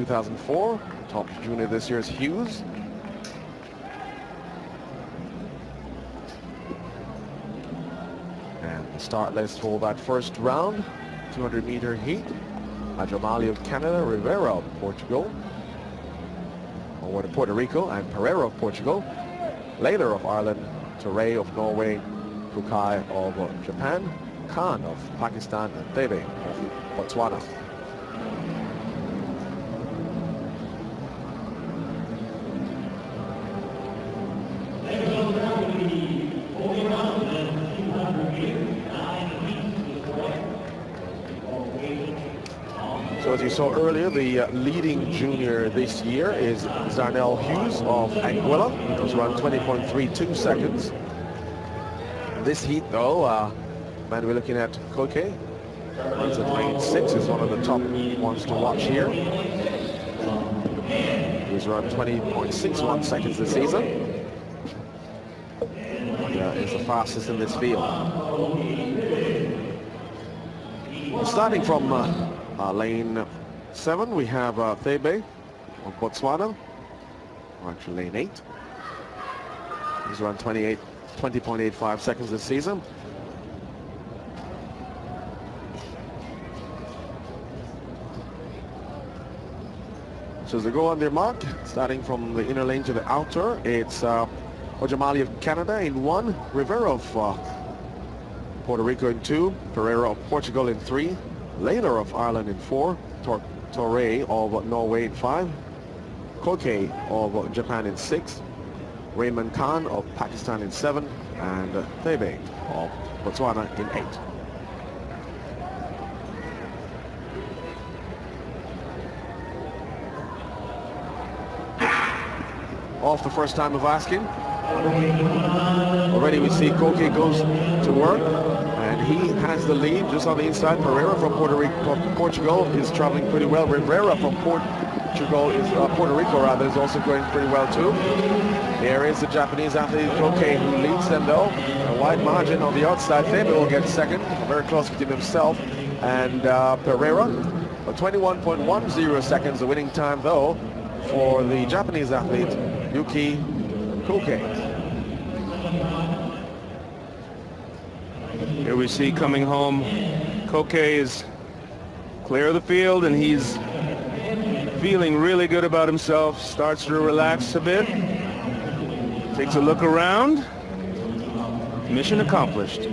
2004. Top junior this year is Hughes. And the start list for that first round, 200 meter heat. Ajomale of Canada, Rivera of Portugal, or Puerto Rico, and Pereira of Portugal. Lawler of Ireland, Touray of Norway, Fukai of Japan, Khan of Pakistan, and Thebe of Botswana. So as you saw earlier, the uh, leading junior this year is Zharnel Hughes of Anguilla. He was around 20.32 seconds. This heat, though, uh, man, we're looking at Koike. Runs at lane six is one of the top ones to watch here. He was around 20.61 seconds this season. And, uh, the fastest in this field. Starting from uh, uh, lane 7, we have uh, Thebe of Botswana. Actually lane 8. He's around 28, 20.85 seconds this season. So as they go on their mark, starting from the inner lane to the outer, it's uh, Ajomale of Canada in one, Rivera of uh, Puerto Rico in two, Pereira of Portugal in three, Lawler of Ireland in four, Tor Touray of Norway in five, Koike of Japan in six, Rehman Khan of Pakistan in seven, and Thebe of Botswana in eight. Off the first time of asking. Already we see Koike goes to work and he has the lead just on the inside. Pereira from Puerto Rico, Portugal is traveling pretty well. Rivera from Portugal is uh, Puerto Rico rather is also going pretty well too. There is the Japanese athlete Koike who leads them though. A wide margin on the outside. Thebe will get second, very close him himself. And uh, Pereira, 21.10 seconds, the winning time though for the Japanese athlete Yuki Koike. Here we see coming home, Koike is clear of the field and he's feeling really good about himself. Starts to relax a bit. Takes a look around. Mission accomplished.